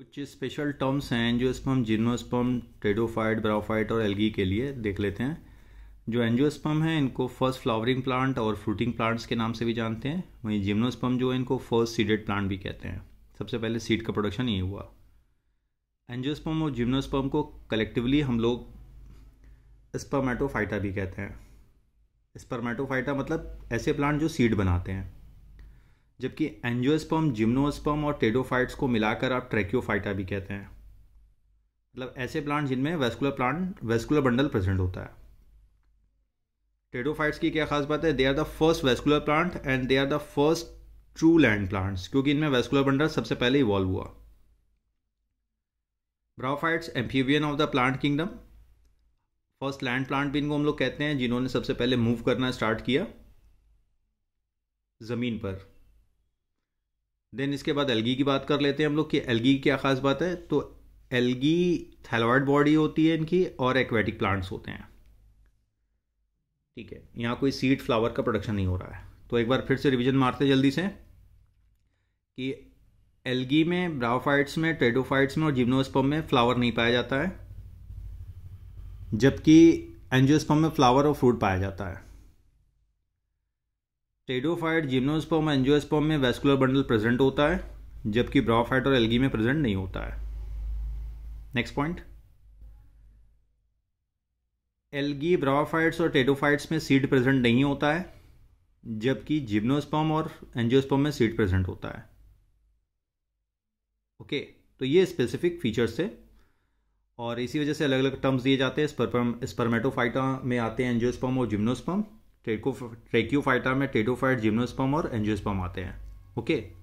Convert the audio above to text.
कुछ special terms हैं angiosperm gymnosperm pteridophyte bryophyte और एल्गी के लिए देख लेते हैं। जो एंजियोस्पर्म है, इनको फ़र्स्ट फ्लावरिंग प्लांट और फ्रूटिंग प्लांट्स के नाम से भी जानते हैं। वहीं जिम्नोस्पर्म जो है, इनको फ़र्स्ट सीडेड प्लांट भी कहते हैं। सबसे पहले सीड का प्रोडक्शन ये हुआ। एंजियोस्पर्म और जिम्नोस्पर्म को कलेक्टिवली हम लोग स्पर्मेटोफाइटा भी कहते हैं। स्पर्मेटोफाइटा मतलब ऐसे प्लांट जो सीड बनाते हैं। जबकि एंजियोस्पर्म, जिम्नोस्पर्म और टेडोफाइट्स को मिलाकर आप ट्रैक्योफाइटा भी कहते हैं। मतलब ऐसे प्लांट जिनमें vascular plant, vascular bundle present होता है। टेडोफाइट्स की क्या खास बात है? They are the first vascular plant and they are the first true land plants क्योंकि इनमें वेस्कुलर बंडल सबसे पहले इवॉल्व हुआ। Bryophytes amphibian of the plant kingdom first land plant भी इनको हम लोग कहते हैं, जिन्होंने सबसे पहले मूव करना स्टार्ट किया, ज़मीन पर। देन इसके बाद एलगी की बात कर लेते हैं हम लोग कि एलगी की क्या खास बात है? तो एलगी थैलोइड बॉडी होती है इनकी और एक्वेटिक प्लांट्स होते हैं। ठीक है, यहाँ कोई सीड फ्लावर का प्रोडक्शन नहीं हो रहा है। तो एक बार फिर से रिवीजन मारते जल्दी से कि एलगी में ब्राउफाइट्स में टेडोफाइट्स में और जिम्नोस्पम में फ्लावर नहीं पाया जाता है, जबकि एंजियोस्पम में फ्लावर और फ्रूट पाया जाता है। टेडोफाइट जिम्नोस्पर्म एंजियोस्पर्म में वेस्कुलर बंडल प्रेजेंट होता है जबकि ब्राफाइट और एल्गी में प्रेजेंट नहीं होता है। नेक्स्ट पॉइंट एल्गी ब्राफाइट्स और टेडोफाइट्स में सीड प्रेजेंट नहीं होता है जबकि जिम्नोस्पर्म और एंजियोस्पर्म में सीड प्रेजेंट होता है। ओके okay, तो ये स्पेसिफिक फीचर्स थे और इसी वजह से अलग अलग टर्म्स दिए जाते हैं। स्पर्मेटोफाइटा में आते हैं एंजियोस्पर्म और जिम्नोस्पर्म। ट्रेक्योफाइटा में टेडोफाइट जिम्नोस्पम और एंजियोस्पम आते हैं। ओके?